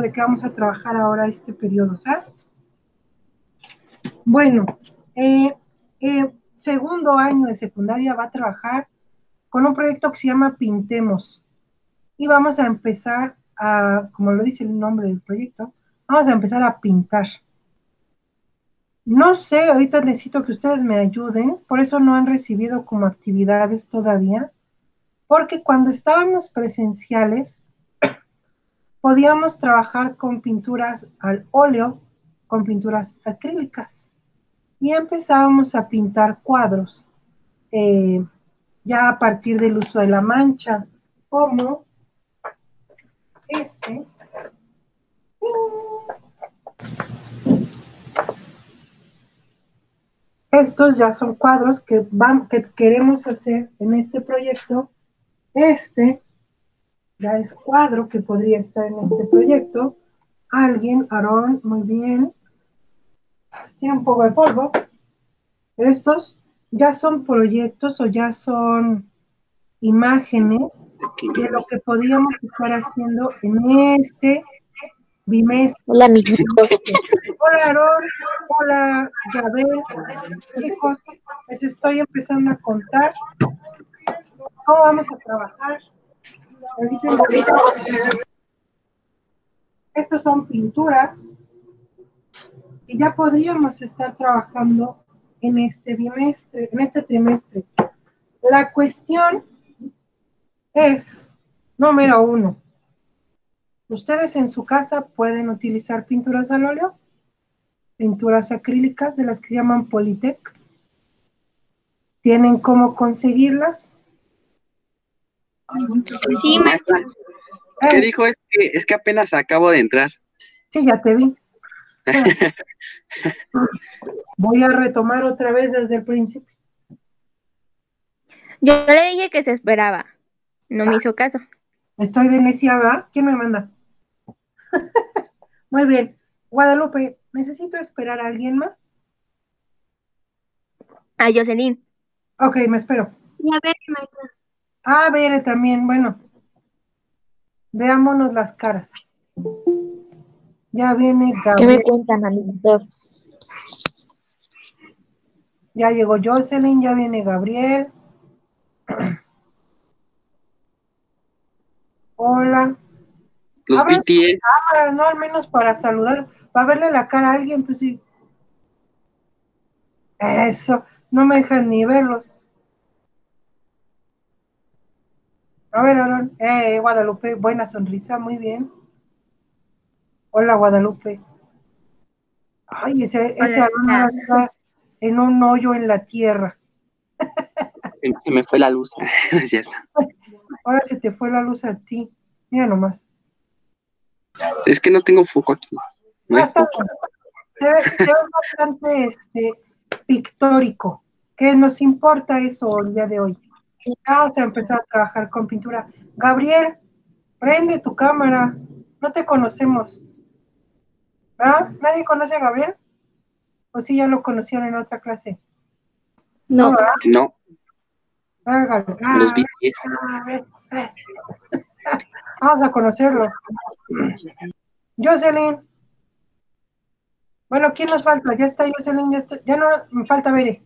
de qué vamos a trabajar ahora este periodo, ¿sabes? Bueno, eh, eh, segundo año de secundaria va a trabajar con un proyecto que se llama Pintemos. Y vamos a empezar a, como lo dice el nombre del proyecto, vamos a empezar a pintar. No sé, ahorita necesito que ustedes me ayuden, por eso no han recibido como actividades todavía, porque cuando estábamos presenciales, podíamos trabajar con pinturas al óleo, con pinturas acrílicas, y empezábamos a pintar cuadros, eh, ya a partir del uso de la mancha, como este. Estos ya son cuadros que, van, que queremos hacer en este proyecto. Este ya es cuadro que podría estar en este proyecto. Alguien, Aarón, muy bien. Tiene un poco de polvo. Estos ya son proyectos o ya son imágenes de lo que podíamos estar haciendo en este bimestre. Hola, amiguitos. Hola, Aarón. Hola, Yabel. Chicos, les estoy empezando a contar cómo vamos a trabajar. Estos son pinturas y ya podríamos estar trabajando en este bimestre, en este trimestre. La cuestión es, número uno, ustedes en su casa pueden utilizar pinturas al óleo, pinturas acrílicas de las que llaman Politec. ¿Tienen cómo conseguirlas? Sí, maestra. ¿Qué dijo? Es que, es que apenas acabo de entrar. Sí, ya te vi. Voy a retomar otra vez desde el principio. Yo le dije que se esperaba. No me hizo caso. Estoy de necia, ¿verdad? ¿Quién me manda? Muy bien. Guadalupe, ¿necesito esperar a alguien más? A Jocelyn. Ok, me espero. Y a ver, maestra. Ah, Bere también, bueno. Veámonos las caras. Ya viene ¿Qué me Gabriel. cuentan, amiguitos? Ya llegó Jocelyn, ya viene Gabriel. Hola. Los. BTS. No, al menos para saludar, para verle la cara a alguien, pues sí. Eso, no me dejan ni verlos. A ver, Aaron. Eh, Guadalupe, buena sonrisa, muy bien. Hola, Guadalupe. Ay, ese, ese Hola. Está en un hoyo en la tierra. Se, se me fue la luz. Es cierto. Ahora se te fue la luz a ti. Mira nomás. Es que no tengo foco aquí. No hay Ah, foco. bueno. Se ve, se ve bastante este, pictórico. ¿Qué nos importa eso el día de hoy? Vamos a empezar a trabajar con pintura. Gabriel, prende tu cámara. No te conocemos. ¿Ah? ¿Nadie conoce a Gabriel? ¿O sí ya lo conocieron en otra clase? No, ¿verdad? No, Ah, Gabriel. Ah, los BTS. a ver, eh. Vamos a conocerlo. Jocelyn. Bueno, ¿quién nos falta? Ya está Jocelyn, ya, está- ya no me falta Bere.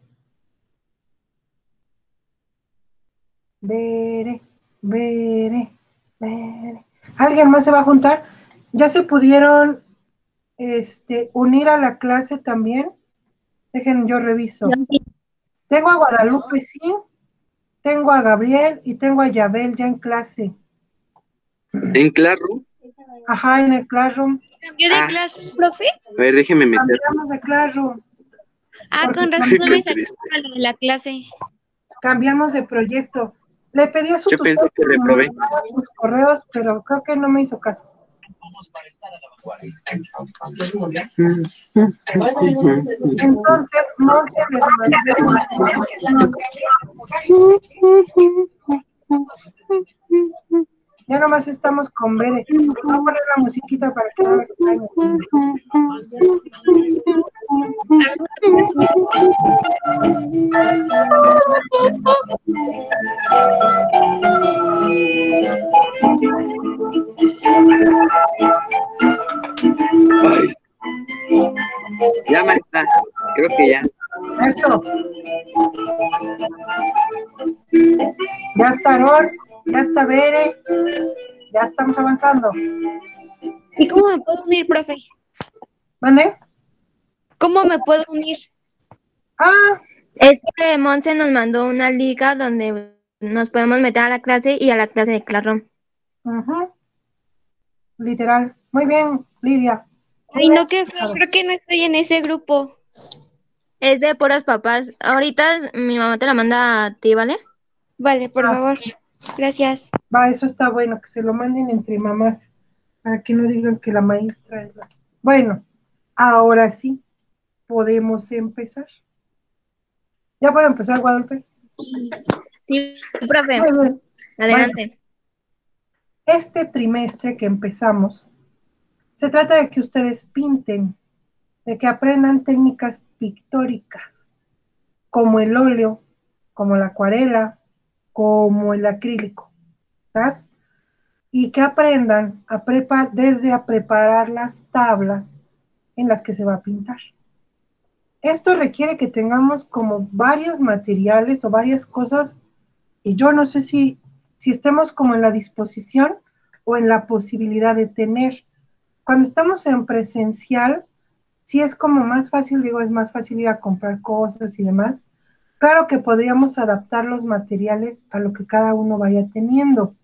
Bere, Bere, Bere. ¿Alguien más se va a juntar? ¿Ya se pudieron este, unir a la clase también? Dejen, yo reviso. Tengo a Guadalupe, sí. Tengo a Gabriel y tengo a Yabel ya en clase. En Claro. Ajá, en el Classroom. ¿Cambió de Ah. clase, profe? A ver, déjeme meter. Cambiamos de Classroom. Ah, Porque con razón no me Qué salió triste. a lo de la clase. Cambiamos de proyecto. Le pedí a su Yo pensé que reprobé. sus correos, pero creo que no me hizo caso. Entonces, Monse les mandé Ya nomás estamos con Bere. Voy a poner la musiquita para que no me extrañe. Ay. Ya, maestra, creo que ya. Eso. Ya está Rol, ya está Bere, ya estamos avanzando. ¿Y cómo me puedo unir, profe? ¿Mande? ¿Cómo me puedo unir? Ah, Es que Monse nos mandó una liga donde nos podemos meter a la clase y a la clase de Classroom. ujú. literal. Muy bien, Lidia. Ay, no, qué feo. Creo que no estoy en ese grupo. Es de puros papás. Ahorita mi mamá te la manda a ti, ¿vale? Vale, por Ah. favor. Gracias. Va, eso está bueno, que se lo manden entre mamás, para que no digan que la maestra es la... Bueno, ahora sí, podemos empezar. ¿Ya puedo empezar, Guadalupe? Sí, profe. Adelante. Este trimestre que empezamos, se trata de que ustedes pinten, de que aprendan técnicas pictóricas, como el óleo, como la acuarela, como el acrílico, ¿sabes? Y que aprendan a prepa- desde a preparar las tablas en las que se va a pintar. Esto requiere que tengamos como varios materiales o varias cosas, y yo no sé si si estemos como en la disposición o en la posibilidad de tener. Cuando estamos en presencial, sí es como más fácil, digo, es más fácil ir a comprar cosas y demás. Claro que podríamos adaptar los materiales a lo que cada uno vaya teniendo,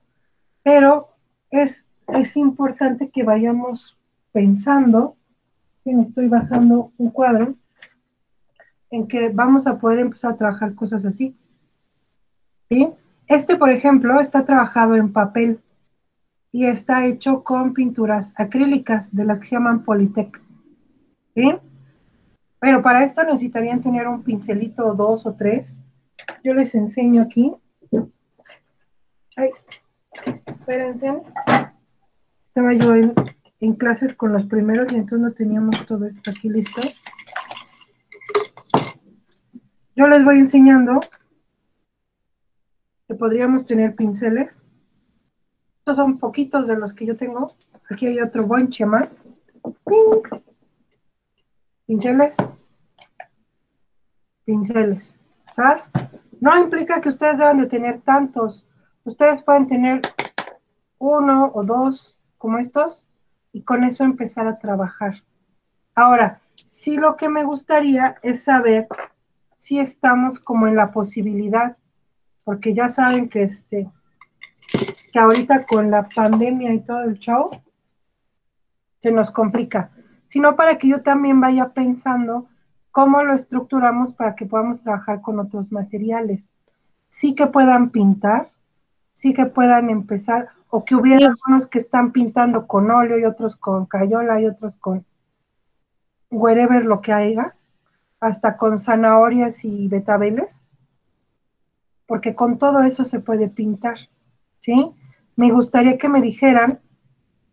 pero es, es importante que vayamos pensando, me estoy bajando un cuadro, en que vamos a poder empezar a trabajar cosas así. ¿Sí? Este, por ejemplo, está trabajado en papel y está hecho con pinturas acrílicas de las que se llaman Politec. ¿Sí? Pero para esto necesitarían tener un pincelito dos o tres. Yo les enseño aquí. Ay, espérense. Estaba yo en, en clases con los primeros y entonces no teníamos todo esto aquí listo. Yo les voy enseñando que podríamos tener pinceles. Estos son poquitos de los que yo tengo. Aquí hay otro bonche más. ¡Ping! Pinceles. Pinceles. ¿Sabes? No implica que ustedes deban de tener tantos. Ustedes pueden tener uno o dos como estos y con eso empezar a trabajar. Ahora, sí lo que me gustaría es saber si estamos como en la posibilidad porque ya saben que este que ahorita con la pandemia y todo el show se nos complica, sino para que yo también vaya pensando cómo lo estructuramos para que podamos trabajar con otros materiales. Sí que puedan pintar, sí que puedan empezar, o que hubiera algunos que están pintando con óleo y otros con cayola y otros con wherever lo que haya, hasta con zanahorias y betabeles porque con todo eso se puede pintar, ¿sí? Me gustaría que me dijeran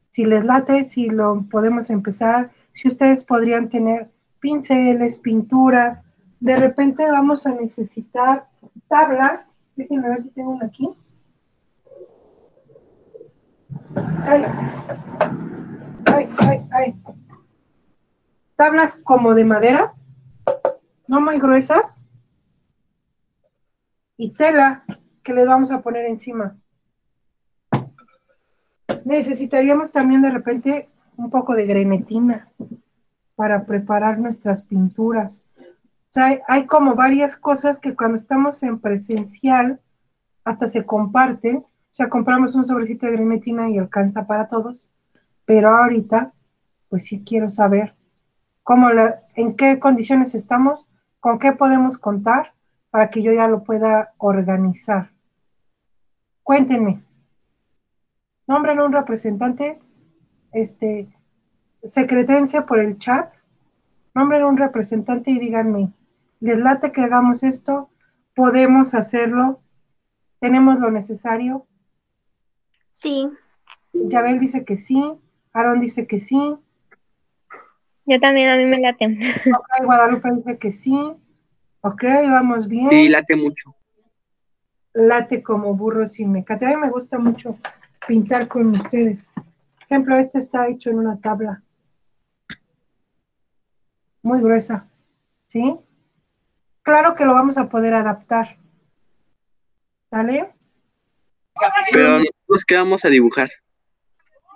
si les late, si lo podemos empezar, si ustedes podrían tener pinceles, pinturas, de repente vamos a necesitar tablas, déjenme ver si tengo una aquí. Ay, ay, ay, ay. Tablas como de madera, no muy gruesas, y tela que les vamos a poner encima. Necesitaríamos también de repente un poco de grenetina para preparar nuestras pinturas. O sea, hay, como varias cosas que cuando estamos en presencial hasta se comparten. O sea, compramos un sobrecito de grenetina y alcanza para todos. Pero ahorita, pues sí quiero saber cómo en qué condiciones estamos, con qué podemos contar para que yo ya lo pueda organizar. Cuéntenme. Nombren un representante, este, secretense por el chat. Nombren un representante y díganme, ¿les late que hagamos esto? ¿Podemos hacerlo? ¿Tenemos lo necesario? Sí. Yabel dice que sí. Aaron dice que sí. Yo también, a mí me late. Ok, Guadalupe dice que sí. Ok, vamos bien. Sí, late mucho. Late como burro sin mecate. A mí me gusta mucho pintar con ustedes. Por ejemplo, este está hecho en una tabla. muy gruesa, ¿sí? Claro que lo vamos a poder adaptar. ¿Sale? Pero nosotros, ¿qué vamos a dibujar?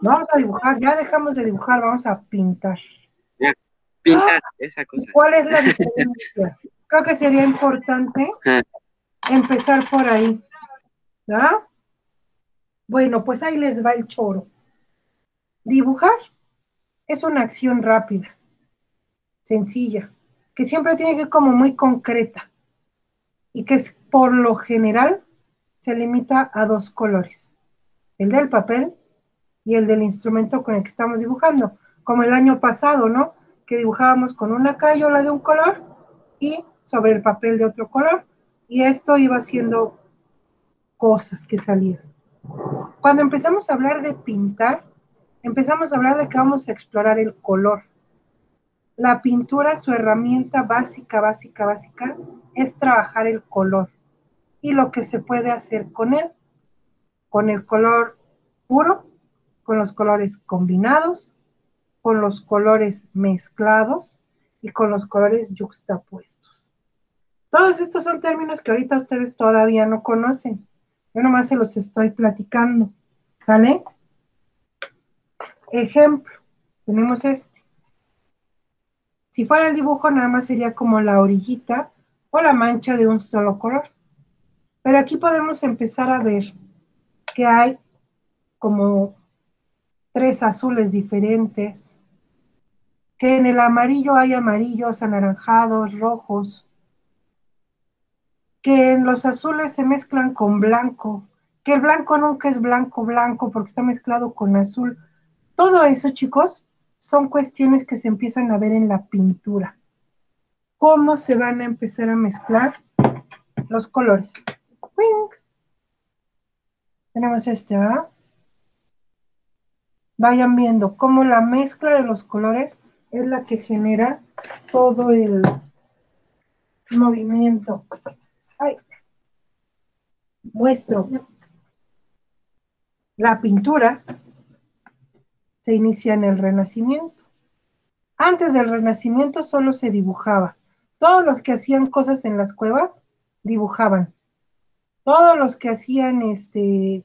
Vamos a dibujar, ya dejamos de dibujar, vamos a pintar. Pintar, esa cosa. ¿Cuál es la diferencia? Creo que sería importante Ah. empezar por ahí. ¿Ya? Bueno, pues ahí les va el choro. Dibujar es una acción rápida, sencilla, que siempre tiene que ser como muy concreta y que es, por lo general se limita a dos colores, el del papel y el del instrumento con el que estamos dibujando, como el año pasado, ¿no? Dibujábamos con una crayola de un color y sobre el papel de otro color, y esto iba haciendo cosas que salían. Cuando empezamos a hablar de pintar, empezamos a hablar de que vamos a explorar el color. La pintura, su herramienta básica, básica, básica, es trabajar el color y lo que se puede hacer con él, con el color puro, con los colores combinados, con los colores mezclados y con los colores yuxtapuestos. Todos estos son términos que ahorita ustedes todavía no conocen. Yo nomás se los estoy platicando. ¿Sale? Ejemplo, tenemos este. Si fuera el dibujo, nada más sería como la orillita o la mancha de un solo color. Pero aquí podemos empezar a ver que hay como tres azules diferentes, que en el amarillo hay amarillos, anaranjados, rojos, que en los azules se mezclan con blanco, que el blanco nunca es blanco, blanco, porque está mezclado con azul. Todo eso, chicos, son cuestiones que se empiezan a ver en la pintura. ¿Cómo se van a empezar a mezclar los colores? ¡Wing! Tenemos este, ¿verdad? Vayan viendo cómo la mezcla de los colores es la que genera todo el movimiento. Ay. Muestro. La pintura se inicia en el Renacimiento. Antes del Renacimiento solo se dibujaba. Todos los que hacían cosas en las cuevas dibujaban. Todos los que hacían este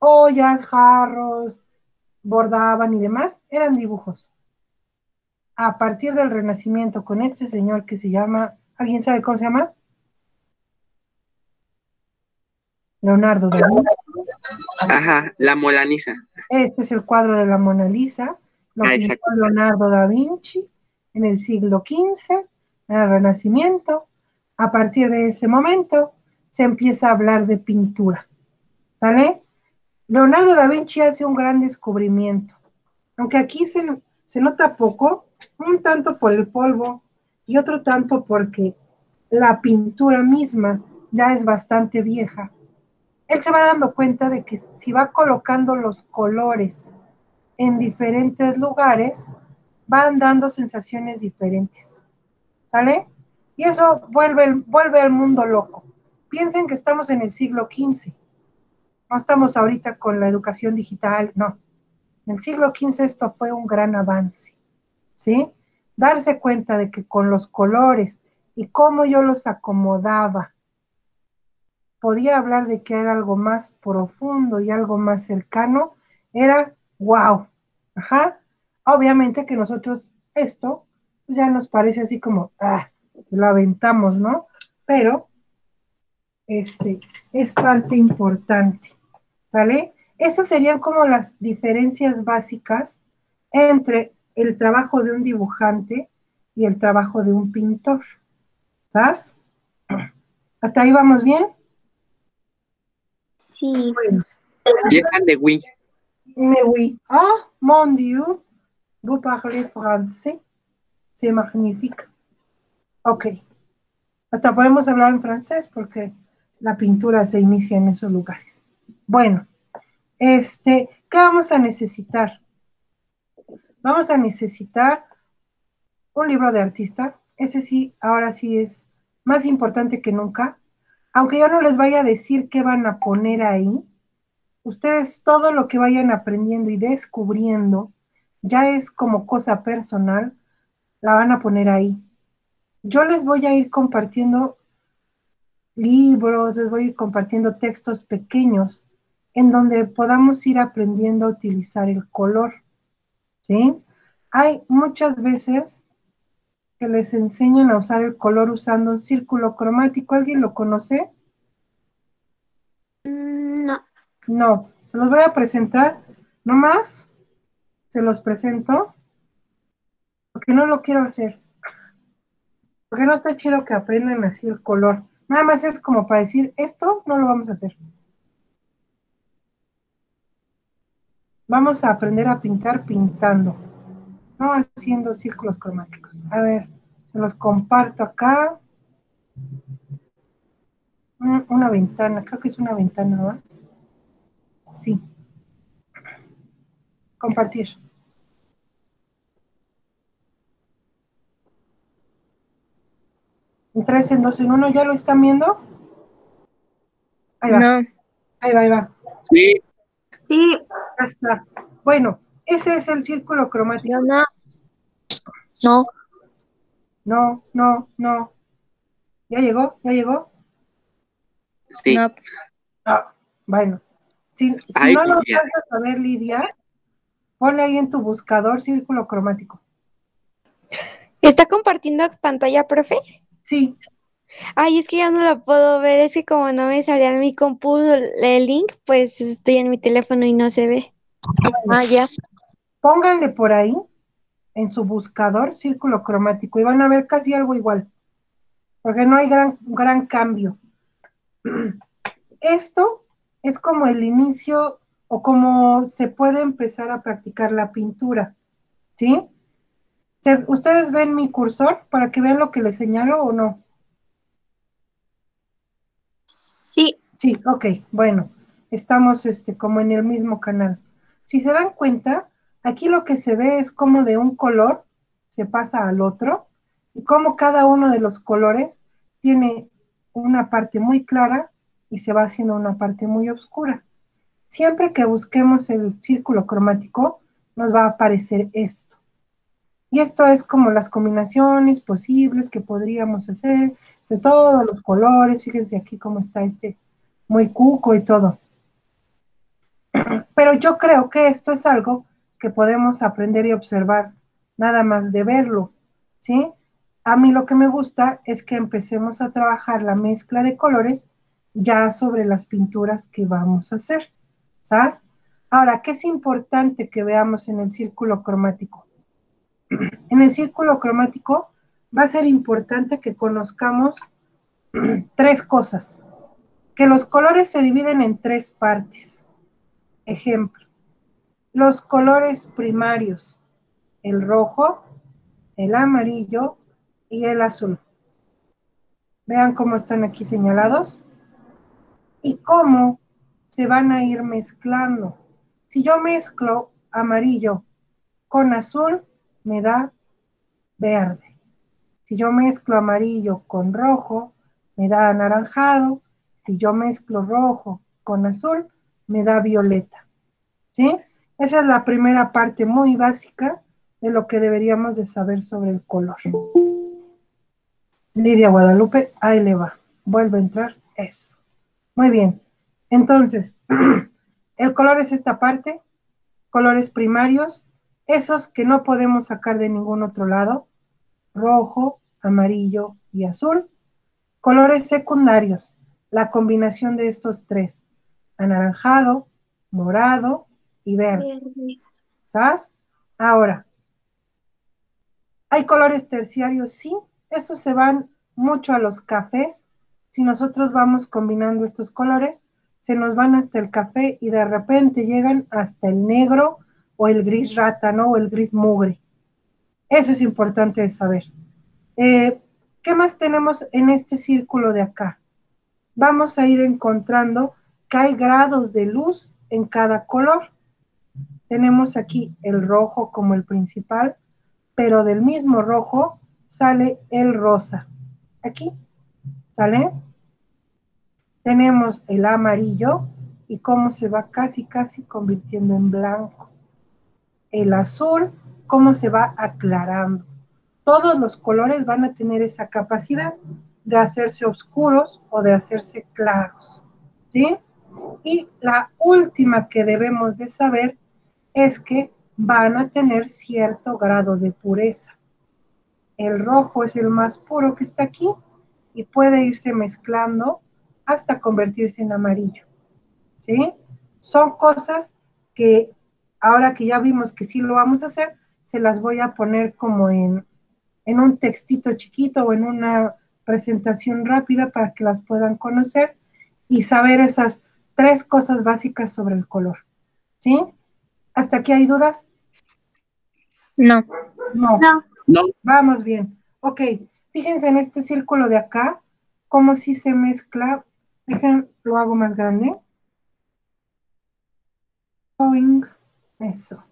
ollas, jarros, bordaban y demás, eran dibujos. A partir del Renacimiento, con este señor que se llama, ¿alguien sabe cómo se llama? Leonardo da Vinci. Ajá, la molaniza. Este es el cuadro de la Mona Lisa, lo Ah, pintó. Leonardo da Vinci en el siglo XV, en el Renacimiento. A partir de ese momento se empieza a hablar de pintura. ¿Sale? Leonardo da Vinci hace un gran descubrimiento, aunque aquí se, se nota poco, un tanto por el polvo y otro tanto porque la pintura misma ya es bastante vieja. Él se va dando cuenta de que si va colocando los colores en diferentes lugares, van dando sensaciones diferentes. ¿Sale? Y eso vuelve, el- vuelve al mundo loco. Piensen que estamos en el siglo XV. No estamos ahorita con la educación digital, no. En el siglo XV esto fue un gran avance. ¿Sí? Darse cuenta de que con los colores y cómo yo los acomodaba, podía hablar de que era algo más profundo y algo más cercano, era wow. Ajá. Obviamente que nosotros esto ya nos parece así como, ah, lo aventamos, ¿no? Pero este es parte importante, ¿sale? Esas serían como las diferencias básicas entre el trabajo de un dibujante y el trabajo de un pintor. ¿Sabes? ¿Hasta ahí vamos bien? Sí. Bueno. Llegan de Wii. Mais oui. Ah, mon Dieu, vous parlez français. C'est magnifique. Ok. Hasta podemos hablar en francés porque la pintura se inicia en esos lugares. Bueno, este, ¿qué vamos a necesitar? Vamos a necesitar un libro de artista. Ese sí, ahora sí es más importante que nunca. Aunque yo no les vaya a decir qué van a poner ahí, ustedes todo lo que vayan aprendiendo y descubriendo ya es como cosa personal. la van a poner ahí. Yo les voy a ir compartiendo libros, les voy a ir compartiendo textos pequeños en donde podamos ir aprendiendo a utilizar el color. ¿Sí? Hay muchas veces que les enseñan a usar el color usando un círculo cromático. ¿Alguien lo conoce? Mm, No. No, se los voy a presentar. No más, se los presento. Porque no lo quiero hacer. Porque no está chido que aprendan así el color. Nada más es como para decir, esto no lo vamos a hacer. Vamos a aprender a pintar pintando, no haciendo círculos cromáticos. A ver, se los comparto acá. Una ventana, creo que es una ventana, ¿no? Sí. Compartir. En tres, en dos, en uno, ¿ya lo están viendo? Ahí va, No. ahí va, ahí va. Sí, Sí. Bueno, ese es el círculo cromático. No. No. No, no, no. ¿Ya llegó? ¿Ya llegó? sí. No. Ah, bueno. Si, si Ay, no lo alcanzas a ver, Lidia, ponle ahí en tu buscador círculo cromático. ¿Está compartiendo pantalla, profe? Sí, Ay, es que ya no la puedo ver. Es que como no me salía en mi compu el link, pues estoy en mi teléfono y no se ve. Ah, ya. pónganle por ahí en su buscador círculo cromático y van a ver casi algo igual, porque no hay gran, gran cambio. Esto es como el inicio o como se puede empezar a practicar la pintura, ¿sí? ¿Ustedes ven mi cursor para que vean lo que les señalo o no? Sí. Sí, ok, bueno, estamos este, como en el mismo canal. Si se dan cuenta, aquí lo que se ve es como de un color se pasa al otro y como cada uno de los colores tiene una parte muy clara y se va haciendo una parte muy oscura. Siempre que busquemos el círculo cromático, nos va a aparecer esto. Y esto es como las combinaciones posibles que podríamos hacer de todos los colores. Fíjense aquí cómo está este muy cuco y todo. Pero yo creo que esto es algo que podemos aprender y observar, nada más de verlo, ¿sí? A mí lo que me gusta es que empecemos a trabajar la mezcla de colores ya sobre las pinturas que vamos a hacer, ¿sabes? Ahora, ¿qué es importante que veamos en el círculo cromático? En el círculo cromático va a ser importante que conozcamos tres cosas. Que los colores se dividen en tres partes. Ejemplo, los colores primarios, el rojo, el amarillo y el azul. Vean cómo están aquí señalados y cómo se van a ir mezclando. Si yo mezclo amarillo con azul, me da verde. Si yo mezclo amarillo con rojo, me da anaranjado. Si yo mezclo rojo con azul, me da violeta. ¿Sí? Esa es la primera parte muy básica de lo que deberíamos de saber sobre el color. Lidia Guadalupe, ahí le va. Vuelve a entrar. Eso. Muy bien. Entonces, el color es esta parte. Colores primarios. Esos que no podemos sacar de ningún otro lado. Rojo, amarillo y azul. Colores secundarios. La combinación de estos tres. Anaranjado, morado y verde. ¿Sabes? Ahora, ¿hay colores terciarios? Sí, esos se van mucho a los cafés. Si nosotros vamos combinando estos colores, se nos van hasta el café y de repente llegan hasta el negro o el gris rata, ¿no? O el gris mugre. Eso es importante de saber. Eh, ¿Qué más tenemos en este círculo de acá? Vamos a ir encontrando que hay grados de luz en cada color. Tenemos aquí el rojo como el principal, pero del mismo rojo sale el rosa. Aquí, ¿sale? Tenemos el amarillo y cómo se va casi, casi convirtiendo en blanco. El azul, cómo se va aclarando. Todos los colores van a tener esa capacidad de hacerse oscuros o de hacerse claros, ¿sí? Y la última que debemos de saber es que van a tener cierto grado de pureza. El rojo es el más puro que está aquí y puede irse mezclando hasta convertirse en amarillo. ¿Sí? Son cosas que ahora que ya vimos que sí lo vamos a hacer, se las voy a poner como en, en un textito chiquito o en una presentación rápida para que las puedan conocer y saber esas tres cosas básicas sobre el color. ¿Sí? ¿Hasta aquí hay dudas? No. No. No. Vamos bien. Ok, fíjense en este círculo de acá, como si se mezcla. Dejen, lo hago más grande. Eso.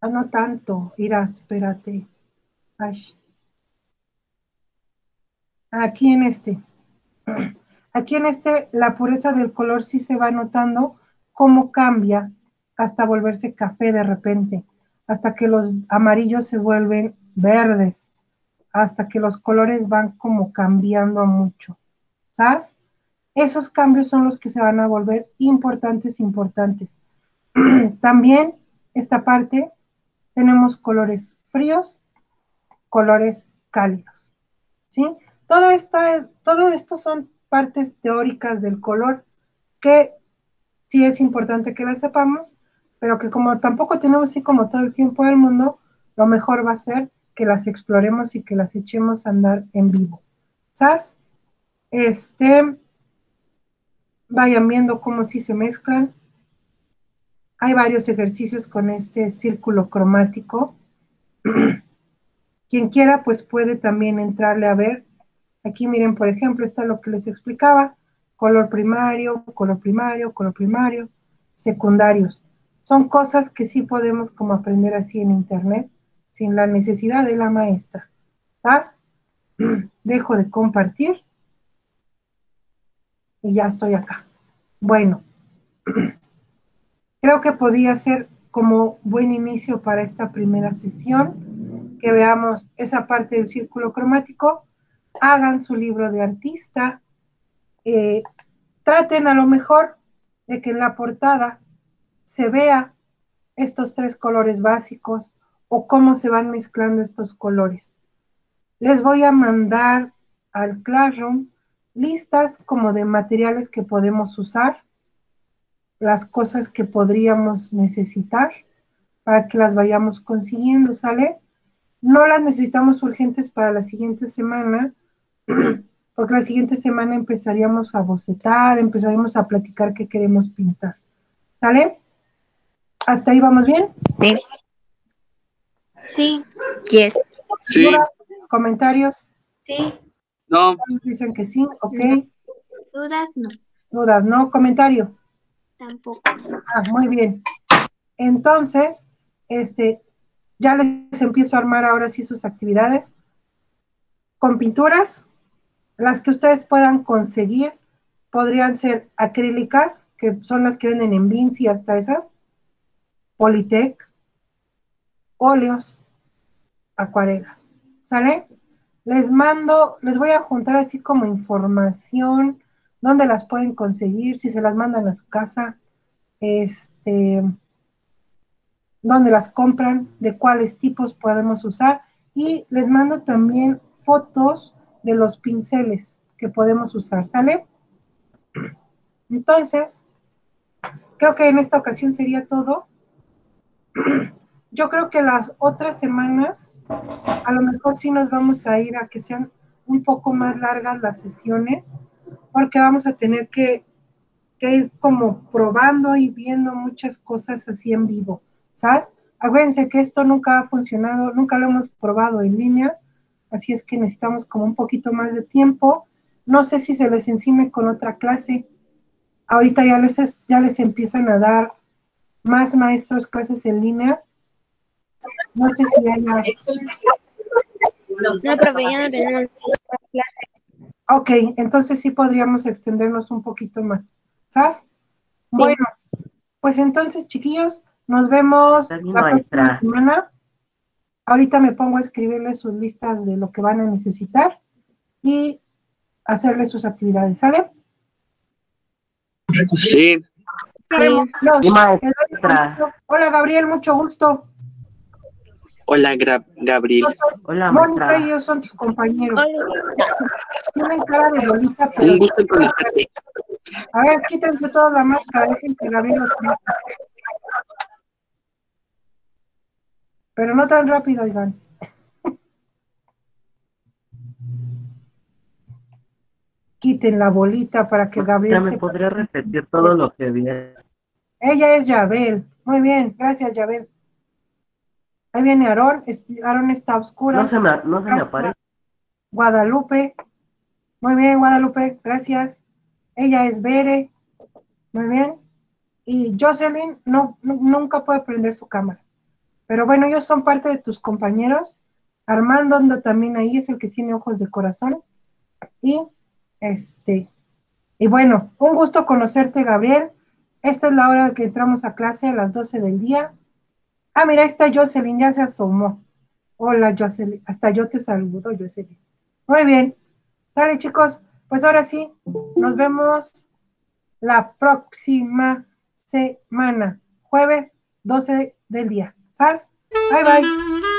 Ah, no tanto. Irá, espérate. Aquí en este. Aquí en este, la pureza del color sí se va notando cómo cambia hasta volverse café de repente, hasta que los amarillos se vuelven verdes, hasta que los colores van como cambiando mucho. ¿Sabes? Esos cambios son los que se van a volver importantes, importantes. También esta parte tenemos colores fríos, colores cálidos. ¿Sí? Todo, esta, todo esto son partes teóricas del color que sí es importante que las sepamos, pero que como tampoco tenemos así como todo el tiempo del mundo, lo mejor va a ser que las exploremos y que las echemos a andar en vivo. ¿Sabes? Este, vayan viendo cómo sí se mezclan. Hay varios ejercicios con este círculo cromático. Quien quiera, pues puede también entrarle a ver. Aquí miren, por ejemplo, está lo que les explicaba. Color primario, color primario, color primario, secundarios. Son cosas que sí podemos como aprender así en internet, sin la necesidad de la maestra. ¿Estás? Dejo de compartir. Y ya estoy acá. Bueno, creo que podría ser como buen inicio para esta primera sesión, que veamos esa parte del círculo cromático, hagan su libro de artista, eh, traten a lo mejor de que en la portada se vea estos tres colores básicos o cómo se van mezclando estos colores. Les voy a mandar al Classroom listas como de materiales que podemos usar, las cosas que podríamos necesitar para que las vayamos consiguiendo, ¿sale? No las necesitamos urgentes para la siguiente semana, porque la siguiente semana empezaríamos a bocetar, empezaríamos a platicar qué queremos pintar, ¿sale? ¿Hasta ahí vamos bien? Sí. Sí. Yes. Sí. ¿Comentarios? Sí. No. Dicen que sí, ok. Dudas no. Dudas, ¿no? ¿Comentario? Tampoco. Ah, muy bien. Entonces, este, ya les empiezo a armar ahora sí sus actividades. Con pinturas, las que ustedes puedan conseguir podrían ser acrílicas, que son las que venden en Vinci hasta esas Politec, óleos, acuarelas. ¿Sale? Les mando, les voy a juntar así como información, dónde las pueden conseguir, si se las mandan a su casa, este, dónde las compran, de cuáles tipos podemos usar. Y les mando también fotos de los pinceles que podemos usar, ¿sale? Entonces, creo que en esta ocasión sería todo. Yo creo que las otras semanas, a lo mejor sí nos vamos a ir a que sean un poco más largas las sesiones, porque vamos a tener que, ir como probando y viendo muchas cosas así en vivo, ¿sabes? Acuérdense que esto nunca ha funcionado, nunca lo hemos probado en línea, así es que necesitamos como un poquito más de tiempo. No sé si se les encime con otra clase. Ahorita ya les, ya les empiezan a dar más maestros clases en línea. No sé si hay... No, pero ya no tenemos clases. Ok, entonces sí podríamos extendernos un poquito más. ¿Sabes? Bueno, pues entonces, chiquillos, nos vemos la próxima semana. Ahorita me pongo a escribirles sus listas de lo que van a necesitar y hacerles sus actividades, ¿sale? Sí. Hola, Gabriel, mucho gusto. Hola, Gabriel. Hola, Mónica y yo son tus compañeros. Tienen cara de bolita, pero... Un gusto conocerte. A ver, quítense toda la máscara, dejen que Gabriel los Pero no tan rápido, oigan. Quiten la bolita para que Gabriel. Ya me podría repetir todo lo que viene. Ella es Yabel. Muy bien, gracias, Yabel. Ahí viene Aarón. Aarón está oscura. No se me, no se me aparece. Guadalupe. Muy bien, Guadalupe, gracias. Ella es Bere. Muy bien. Y Jocelyn no, nunca puede prender su cámara. Pero bueno, ellos son parte de tus compañeros. Armando también ahí, es el que tiene ojos de corazón. Y este, y bueno, un gusto conocerte, Gabriel. Esta es la hora que entramos a clase a las 12 del día. Ah, mira, está Jocelyn, ya se asomó. Hola, Jocelyn. Hasta yo te saludo, Jocelyn. Muy bien. Dale, chicos. Pues ahora sí, nos vemos la próxima semana, jueves 12 del día. Bye, bye.